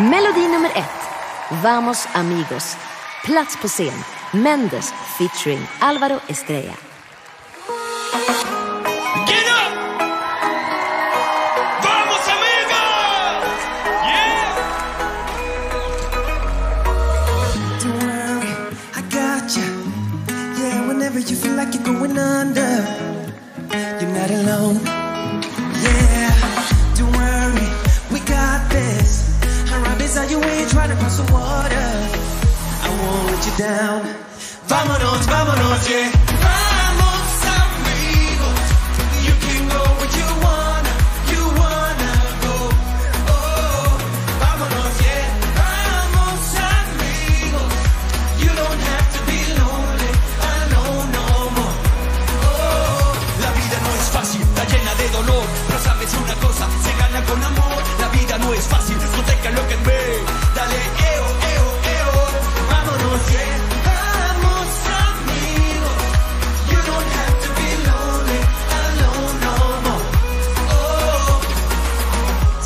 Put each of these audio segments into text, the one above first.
Melodi nummer ett. Vamos amigos. Plats på scen. Mendes featuring Alvaro Estrella. Get up! Vamos amigos! Yeah! Don't worry, I got you. Yeah, whenever you feel like you're going under, you're not alone. Down. Vámonos, vámonos, yeah.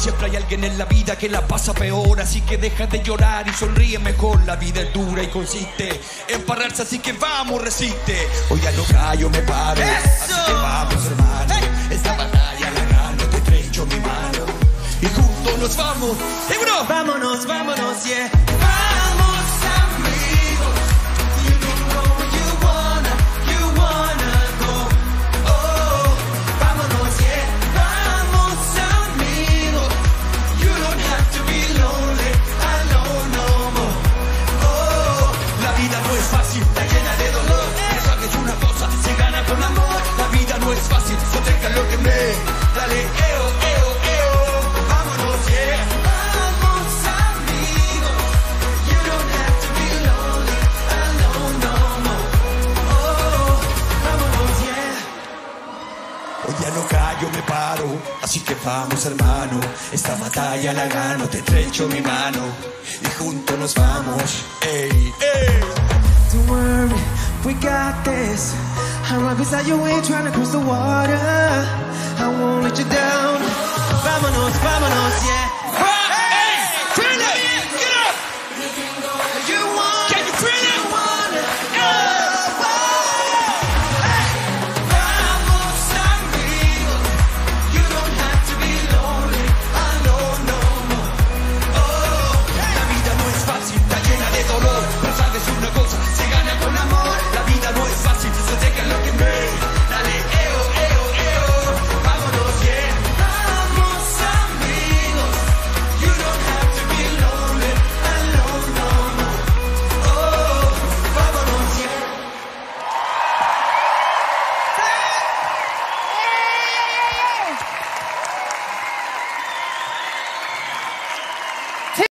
Siempre hay alguien en la vida que la pasa peor, así que deja de llorar y sonríe mejor. La vida es dura y consiste en pararse, así que vamos, resiste. Hoy a lo callo me paro, así que vamos, hermano. Esta batalla la gano, te estrecho mi mano y juntos nos vamos. ¡Hey, bro! Vámonos, vámonos, yeah. Hoy ya no callo, me paro. Así que vamos, hermano. Esta batalla la gano, te estrecho mi mano. Y juntos nos vamos. Ey, ey. Don't worry, we got this. I run beside you you're trying to cross the water. I won't let you down.